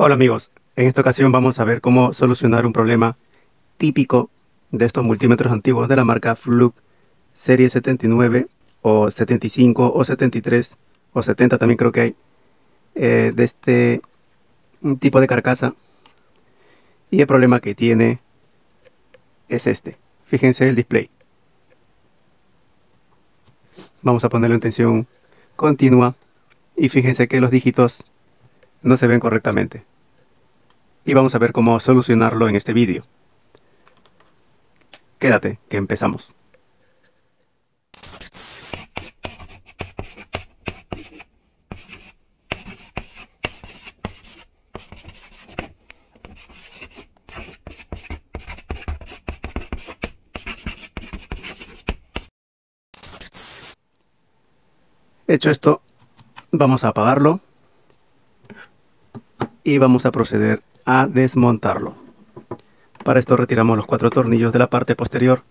Hola amigos, en esta ocasión vamos a ver cómo solucionar un problema típico de estos multímetros antiguos de la marca Fluke serie 79 o 75 o 73 o 70 también creo que hay eh, de este tipo de carcasa. Y el problema que tiene es este. Fíjense el display. Vamos a ponerlo en tensión continua. Y fíjense que los dígitos no se ven correctamente. Y vamos a ver cómo solucionarlo en este vídeo. Quédate, que empezamos. Hecho esto, vamos a apagarlo y vamos a proceder a desmontarlo. Para esto retiramos los cuatro tornillos de la parte posterior.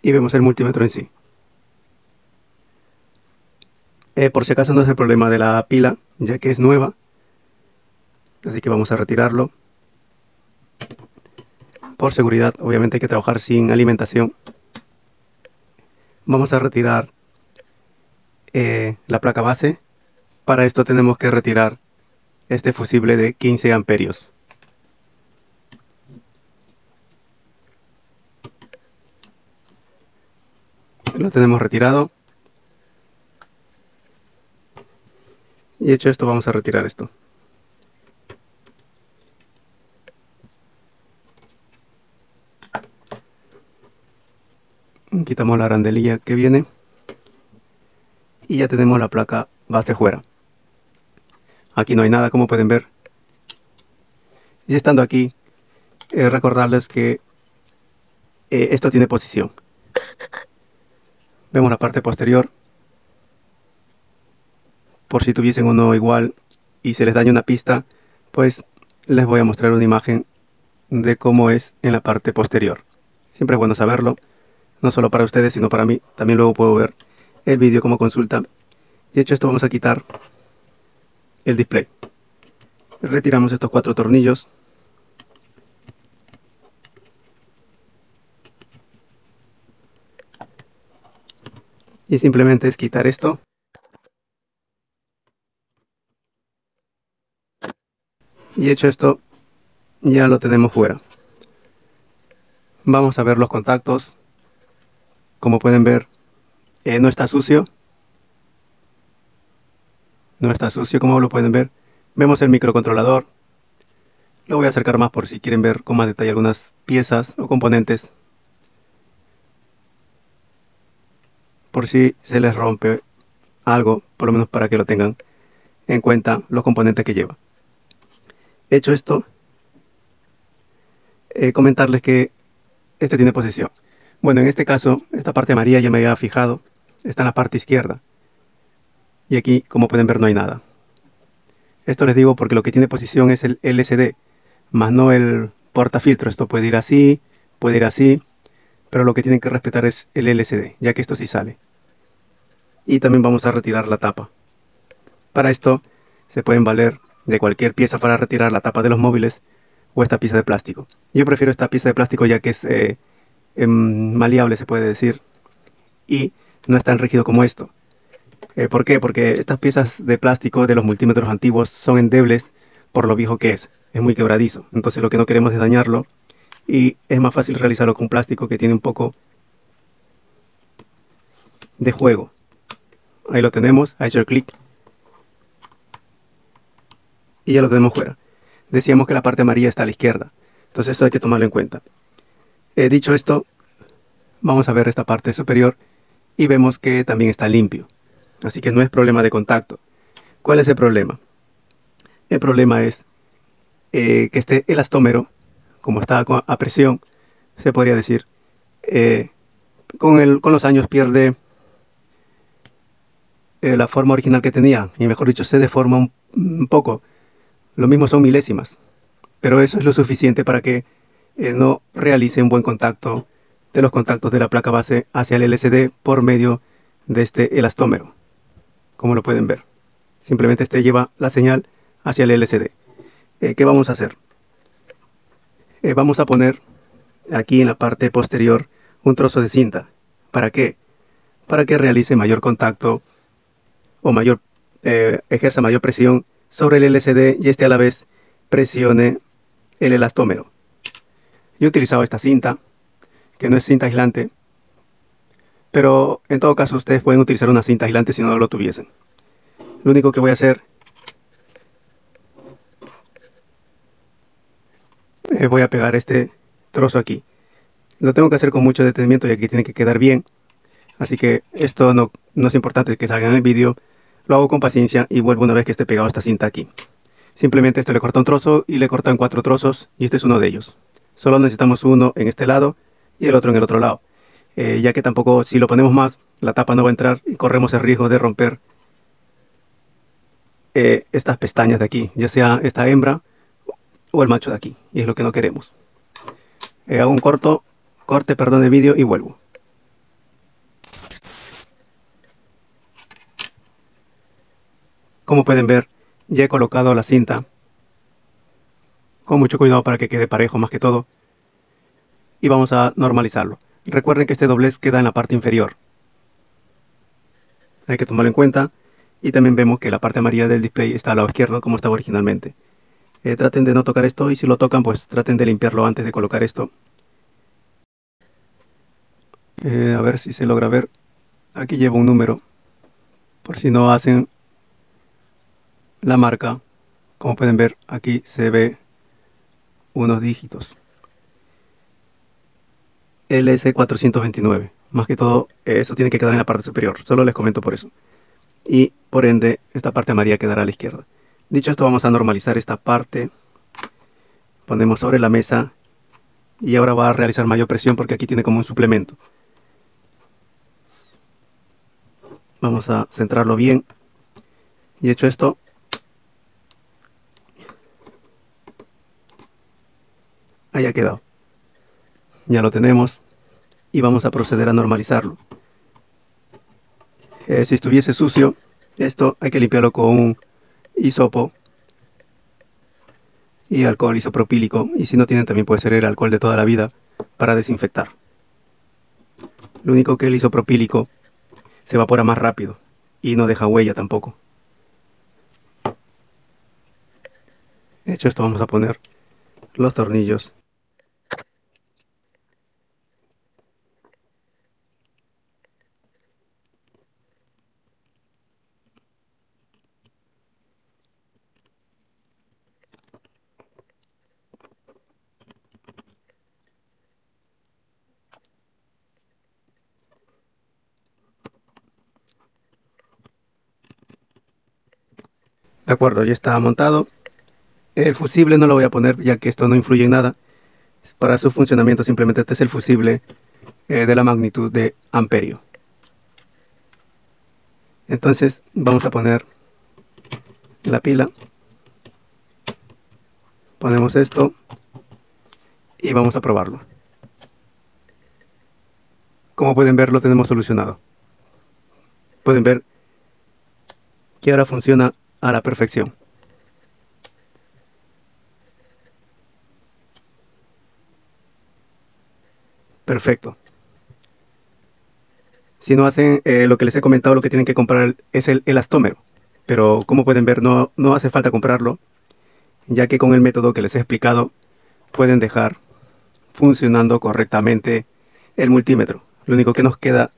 Y vemos el multímetro en sí. Eh, por si acaso no es el problema de la pila, ya que es nueva, así que vamos a retirarlo. Por seguridad obviamente hay que trabajar sin alimentación. Vamos a retirar eh, la placa base. Para esto tenemos que retirar este fusible de 15 amperios. Lo tenemos retirado. Y hecho esto vamos a retirar esto la arandelilla que viene y ya tenemos la placa base fuera. Aquí no hay nada como pueden ver. Y estando aquí eh, recordarles que eh, esto tiene posición. Vemos la parte posterior. Por si tuviesen uno igual y se les daña una pista pues les voy a mostrar una imagen de cómo es en la parte posterior. Siempre es bueno saberlo no solo para ustedes, sino para mí. También luego puedo ver el vídeo como consulta. Y hecho esto vamos a quitar el display. Retiramos estos cuatro tornillos. Y simplemente es quitar esto. Y hecho esto, ya lo tenemos fuera. Vamos a ver los contactos como pueden ver, eh, no está sucio. No está sucio, como lo pueden ver. Vemos el microcontrolador. Lo voy a acercar más por si quieren ver con más detalle algunas piezas o componentes. Por si se les rompe algo, por lo menos para que lo tengan en cuenta los componentes que lleva. Hecho esto, eh, comentarles que este tiene posición. Bueno, en este caso, esta parte amarilla ya me había fijado. Está en la parte izquierda. Y aquí, como pueden ver, no hay nada. Esto les digo porque lo que tiene posición es el LCD, más no el portafiltro. Esto puede ir así, puede ir así, pero lo que tienen que respetar es el LCD, ya que esto sí sale. Y también vamos a retirar la tapa. Para esto se pueden valer de cualquier pieza para retirar la tapa de los móviles o esta pieza de plástico. Yo prefiero esta pieza de plástico ya que es eh, Em, maleable se puede decir y no es tan rígido como esto. Eh, ¿Por qué? Porque estas piezas de plástico de los multímetros antiguos son endebles por lo viejo que es. Es muy quebradizo. Entonces lo que no queremos es dañarlo y es más fácil realizarlo con plástico que tiene un poco de juego. Ahí lo tenemos, ha hecho el clic y ya lo tenemos fuera. Decíamos que la parte amarilla está a la izquierda, entonces esto hay que tomarlo en cuenta. He dicho esto, vamos a ver esta parte superior y vemos que también está limpio. Así que no es problema de contacto. ¿Cuál es el problema? El problema es eh, que este elastómero, como está a presión, se podría decir, eh, con, con, los años pierde eh, la forma original que tenía, y mejor dicho, se deforma un, poco. Lo mismo son milésimas. pero eso es lo suficiente para que eh, no realice un buen contacto de los contactos de la placa base hacia el LCD por medio de este elastómero, como lo pueden ver. Simplemente este lleva la señal hacia el LCD. Eh, ¿Qué vamos a hacer? Eh, vamos a poner aquí en la parte posterior un trozo de cinta. ¿Para qué? Para que realice mayor contacto o mayor ejerza mayor presión sobre el LCD y este a la vez presione el elastómero. Yo he utilizado esta cinta, que no es cinta aislante, pero en todo caso ustedes pueden utilizar una cinta aislante si no lo tuviesen. Lo único que voy a hacer, eh, voy a pegar este trozo aquí. Lo tengo que hacer con mucho detenimiento y aquí tiene que quedar bien. Así que esto no, no es importante que salga en el vídeo. Lo hago con paciencia y vuelvo una vez que esté pegado esta cinta aquí. Simplemente esto le corta un trozo y le corta en cuatro trozos y este es uno de ellos. Solo necesitamos uno en este lado y el otro en el otro lado. Eh, ya que tampoco si lo ponemos más, la tapa no va a entrar y corremos el riesgo de romper eh, estas pestañas de aquí, ya sea esta hembra o el macho de aquí. Y es lo que no queremos. Eh, hago un corto, corte perdón de vídeo y vuelvo. Como pueden ver, ya he colocado la cinta con mucho cuidado para que quede parejo más que todo. Y vamos a normalizarlo. Recuerden que este doblez queda en la parte inferior. Hay que tomarlo en cuenta. Y también vemos que la parte amarilla del display está al lado izquierdo como estaba originalmente. Eh, traten de no tocar esto y si lo tocan pues traten de limpiarlo antes de colocar esto. Eh, a ver si se logra ver. Aquí llevo un número. Por si no hacen la marca, como pueden ver, aquí se ve unos dígitos. LS429. Más que todo, eso tiene que quedar en la parte superior. Solo les comento por eso. Y por ende, esta parte amarilla quedará a la izquierda. Dicho esto, vamos a normalizar esta parte. Ponemos sobre la mesa. Y ahora va a realizar mayor presión porque aquí tiene como un suplemento. Vamos a centrarlo bien. Y hecho esto, haya quedado. Ya lo tenemos y vamos a proceder a normalizarlo. Eh, si estuviese sucio, esto hay que limpiarlo con un hisopo y alcohol isopropílico. Y si no tienen, también puede ser el alcohol de toda la vida para desinfectar. Lo único que el isopropílico se evapora más rápido y no deja huella tampoco. Hecho esto, vamos a poner los tornillos De acuerdo, ya está montado. El fusible no lo voy a poner ya que esto no influye en nada. Para su funcionamiento simplemente este es el fusible eh, de la magnitud de amperio. Entonces vamos a poner la pila. Ponemos esto y vamos a probarlo. Como pueden ver lo tenemos solucionado. Pueden ver que ahora funciona a la perfección. Perfecto. Si no hacen eh, lo que les he comentado, lo que tienen que comprar es el elastómero. Pero como pueden ver, no, no hace falta comprarlo, ya que con el método que les he explicado, pueden dejar funcionando correctamente el multímetro. Lo único que nos queda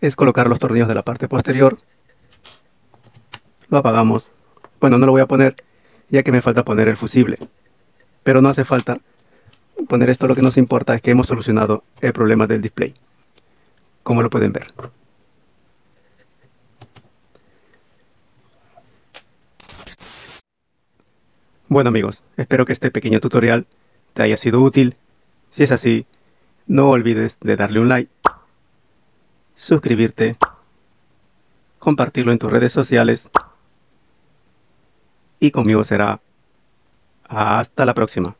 es colocar los tornillos de la parte posterior. Lo apagamos bueno, no lo voy a poner ya que me falta poner el fusible. Pero no hace falta poner esto, lo que nos importa es que hemos solucionado el problema del display. Como lo pueden ver. Bueno amigos, espero que este pequeño tutorial te haya sido útil. Si es así, no olvides de darle un like, suscribirte, compartirlo en tus redes sociales y conmigo será hasta la próxima.